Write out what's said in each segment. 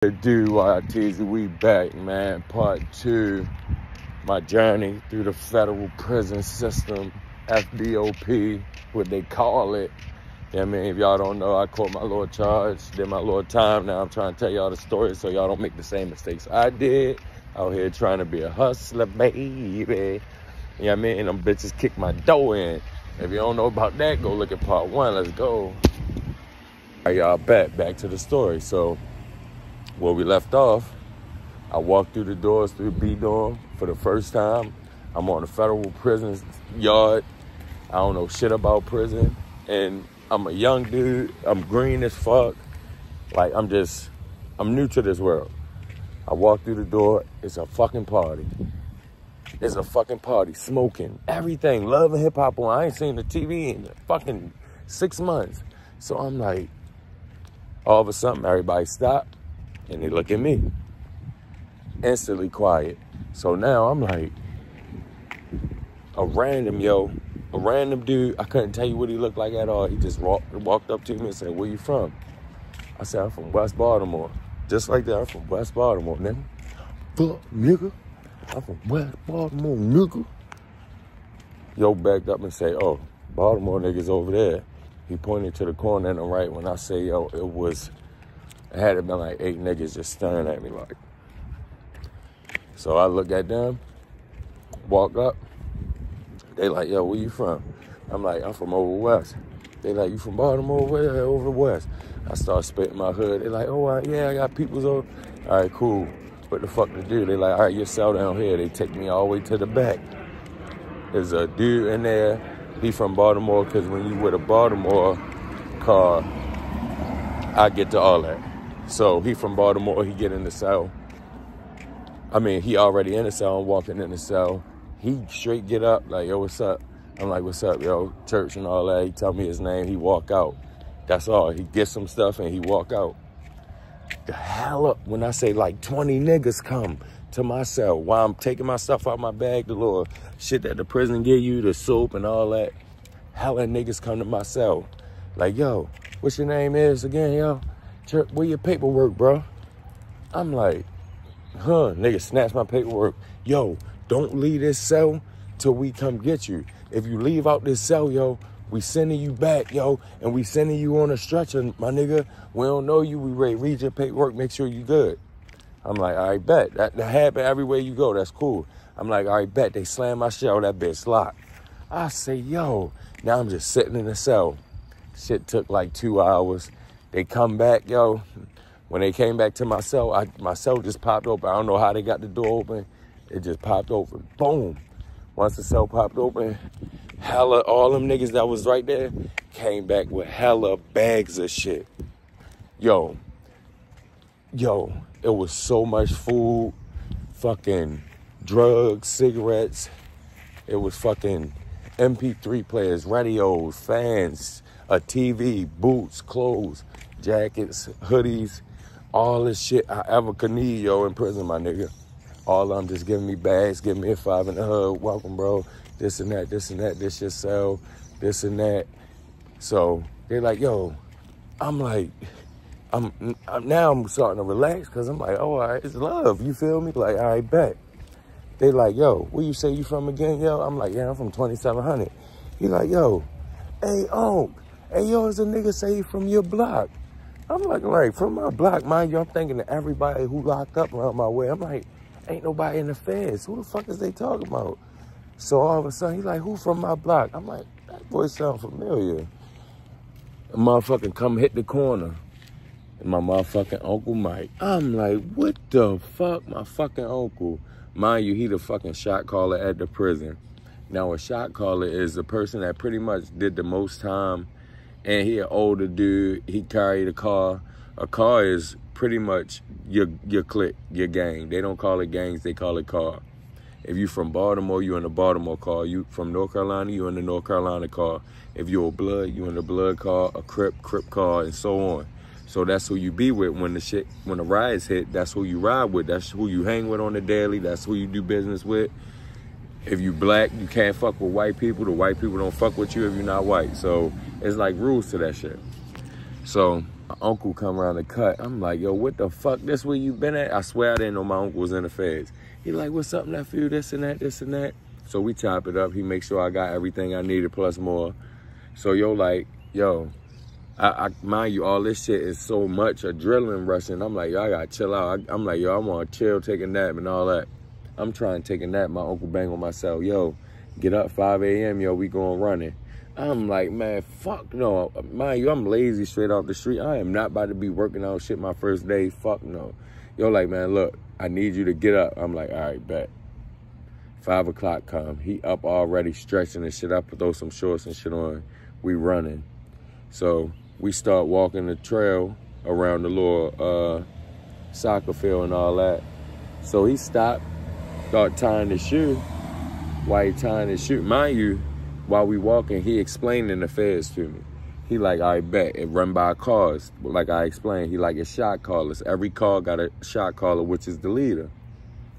do uh, teasy we back man part two my journey through the federal prison system fbop what they call it I mean, if y'all don't know, I caught my little charge, did my little time. Now I'm trying to tell y'all the story so y'all don't make the same mistakes I did. Out here trying to be a hustler, baby. You know what I mean? Them bitches kick my dough in. If you don't know about that, go look at part one. Let's go. Right, y'all back, back to the story. So where we left off, I walked through the doors through B dorm for the first time. I'm on the federal prison yard. I don't know shit about prison. And I'm a young dude. I'm green as fuck. Like I'm just, I'm new to this world. I walk through the door. It's a fucking party. It's a fucking party. Smoking. Everything. Love and hip hop on. I ain't seen the TV in fucking six months. So I'm like, all of a sudden, everybody stop and they look at me. Instantly quiet. So now I'm like, a random yo, a random dude. I couldn't tell you what he looked like at all. He just walked, walked up to me and said, "Where you from?" I said, "I'm from West Baltimore." Just like that, I'm from West Baltimore, nigga. Fuck, nigga. I'm from West Baltimore, nigga. Yo backed up and said, "Oh, Baltimore niggas over there." He pointed to the corner on the right. When I say, "Yo," it was it had been like eight niggas just staring at me like. So I look at them, walk up. They like, yo, where you from? I'm like, I'm from over west. They like, you from Baltimore? Where? Over west. I start spitting my hood. They like, oh, uh, yeah, I got people's over. All right, cool. What the fuck to do? They like, all right, you sell down here. They take me all the way to the back. There's a dude in there. He from Baltimore because when you with a Baltimore car, I get to all that. So he from Baltimore. He get in the cell. I mean, he already in the cell. I'm walking in the cell. He straight get up like, yo, what's up? I'm like, what's up, yo? Church and all that. He tell me his name. He walk out. That's all. He get some stuff and he walk out. The hell up when I say like 20 niggas come to my cell while I'm taking my stuff out my bag, the little shit that the prison give you, the soap and all that. Hella niggas come to my cell. Like, yo, what's your name is again, yo? Where your paperwork, bro? I'm like, huh, nigga snatch my paperwork. Yo, don't leave this cell till we come get you. If you leave out this cell, yo, we sending you back, yo, and we sending you on a stretcher, my nigga. We don't know you. We ready read your paperwork, make sure you good. I'm like, right, bet. That, that happen everywhere you go. That's cool. I'm like, right, bet. They slam my shell, that bitch locked. I say, yo, now I'm just sitting in the cell. Shit took like two hours. They come back, yo. When they came back to my cell, I, my cell just popped open. I don't know how they got the door open. It just popped open. Boom. Once the cell popped open, hella, all them niggas that was right there came back with hella bags of shit. Yo, yo, it was so much food, fucking drugs, cigarettes. It was fucking MP3 players, radios, fans, a TV, boots, clothes, jackets, hoodies, all this shit I ever could need, yo, in prison, my nigga. All them just giving me bags, giving me a five in the hood, welcome, bro, this and that, this and that, this your cell, this and that. So they're like, yo, I'm like, I'm, I'm now I'm starting to relax because I'm like, oh, all right, it's love, you feel me? Like, all right, bet. They like, yo, where you say you from again, yo? I'm like, yeah, I'm from 2700. He like, yo, hey, oh, hey, yo, is a nigga say he from your block. I'm like, like, from my block, mind you, I'm thinking that everybody who locked up around my way, I'm like, ain't nobody in the feds. Who the fuck is they talking about? So all of a sudden, he's like, who from my block? I'm like, that voice sound familiar. A motherfucking come hit the corner. And my motherfucking Uncle Mike. I'm like, what the fuck? My fucking uncle. Mind you, he the fucking shot caller at the prison. Now, a shot caller is the person that pretty much did the most time and he an older dude. He carried a car. A car is pretty much your your clique, your gang. They don't call it gangs, they call it car. If you from Baltimore, you in the Baltimore car. You from North Carolina, you in the North Carolina car. If you're a blood, you in the blood car, a crip, crip car, and so on. So that's who you be with when the shit when the riots hit, that's who you ride with. That's who you hang with on the daily, that's who you do business with. If you black, you can't fuck with white people. The white people don't fuck with you if you're not white. So it's like rules to that shit. So My uncle come around the cut. I'm like, yo, what the fuck? This where you been at? I swear I didn't know my uncle was in the feds. He like, what's up, nephew? This and that, this and that. So we chop it up. He makes sure I got everything I needed plus more. So yo, like, yo, I, I, mind you, all this shit is so much adrenaline rushing. I'm like, yo, I gotta chill out. I, am like, yo, I want to chill, take a nap and all that. I'm trying to take a nap. My uncle bang on myself, yo, get up 5 a.m., yo, we going running. I'm like, man, fuck no. Mind you, I'm lazy straight off the street. I am not about to be working out shit my first day. Fuck no. Yo, like, man, look, I need you to get up. I'm like, all right, bet. Five o'clock come. He up already stretching and shit. I put throw some shorts and shit on. We running. So we start walking the trail around the little uh, soccer field and all that. So he stopped, start tying his shoe. While he tying his shoe, mind you, while we walking, he explaining the feds to me. He like, I bet it run by cars. Like I explained, he like a shot callers. Every car got a shot caller, which is the leader.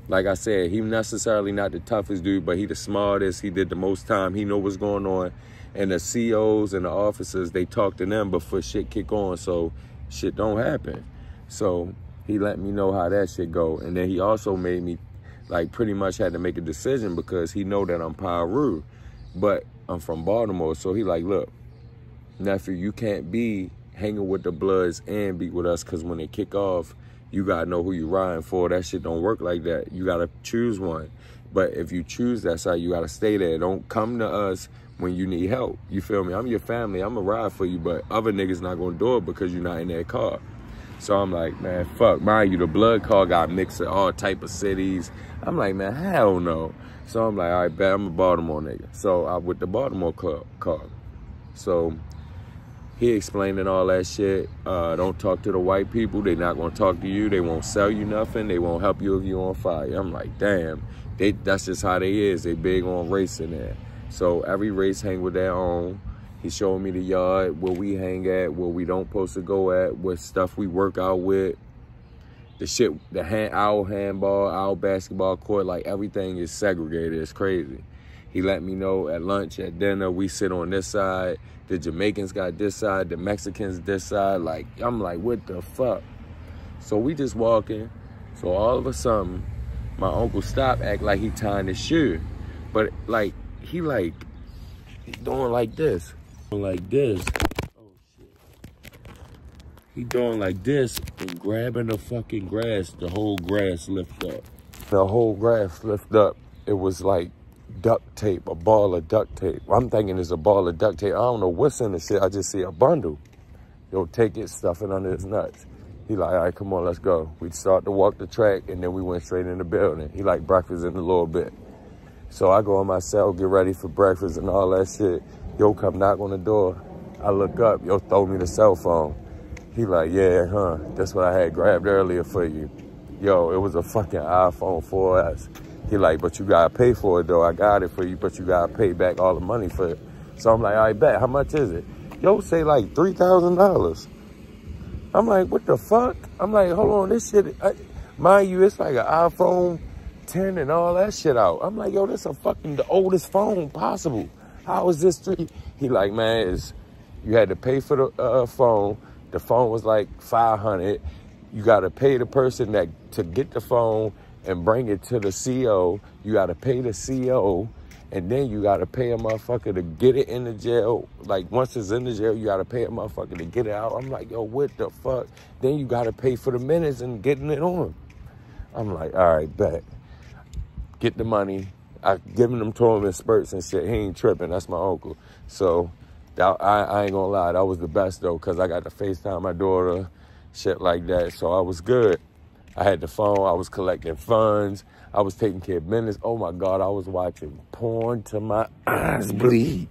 Like I said, he necessarily not the toughest dude, but he the smartest. He did the most time. He know what's going on and the COs and the officers, they talk to them before shit kick on so shit don't happen. So he let me know how that shit go. And then he also made me like pretty much had to make a decision because he know that I'm Piru, but I'm from Baltimore. So he like, look, nephew, you can't be hanging with the Bloods and be with us because when they kick off, you gotta know who you riding for. That shit don't work like that. You gotta choose one. But if you choose that side, you gotta stay there. Don't come to us when you need help. You feel me? I'm your family. I'm a ride for you, but other niggas not gonna do it because you're not in that car. So I'm like, man, fuck, mind you, the blood car got mixed in all type of cities. I'm like, man, hell no. So I'm like, all right, bet I'm a Baltimore nigga. So I'm with the Baltimore club car. So he explaining all that shit. Uh, don't talk to the white people. They not gonna talk to you. They won't sell you nothing. They won't help you if you on fire. I'm like, damn. They that's just how they is. They big on racing there. So every race hang with their own. He showed me the yard, where we hang at, where we don't supposed to go at, what stuff we work out with. The shit, the hand, our handball, our basketball court, like everything is segregated. It's crazy. He let me know at lunch, at dinner, we sit on this side. The Jamaicans got this side, the Mexicans this side. Like, I'm like, what the fuck? So we just walking. So all of a sudden, my uncle stopped, act like he tying his shoe. But like, he like he doing like this, like this. Oh shit! He doing like this and grabbing the fucking grass. The whole grass lift up. The whole grass lift up. It was like duct tape, a ball of duct tape. I'm thinking it's a ball of duct tape. I don't know what's in the shit. I just see a bundle. Yo, take it, stuff it under his nuts. He like, all right, come on, let's go. We start to walk the track, and then we went straight in the building. He like breakfast in a little bit. So I go in my cell, get ready for breakfast and all that shit. Yo come knock on the door. I look up, yo throw me the cell phone. He like, yeah, huh, that's what I had grabbed earlier for you. Yo, it was a fucking iPhone 4S. He like, but you gotta pay for it though. I got it for you, but you gotta pay back all the money for it. So I'm like, all right, bet, how much is it? Yo, say like $3,000. I'm like, what the fuck? I'm like, hold on, this shit, I, mind you, it's like an iPhone 10 and all that shit out. I'm like, yo, that's a fucking the oldest phone possible. How is this three? He like, man, is you had to pay for the uh, phone. The phone was like 500. You got to pay the person that to get the phone and bring it to the CO. You got to pay the CO. And then you got to pay a motherfucker to get it in the jail. Like, once it's in the jail, you got to pay a motherfucker to get it out. I'm like, yo, what the fuck? Then you got to pay for the minutes and getting it on. I'm like, all right, bet get the money. I giving them to him in spurts and shit. He ain't tripping. That's my uncle. So that, I, I ain't gonna lie. That was the best though, cause I got to FaceTime my daughter, shit like that. So I was good. I had the phone. I was collecting funds. I was taking care of business. Oh my God, I was watching porn till my eyes bleed.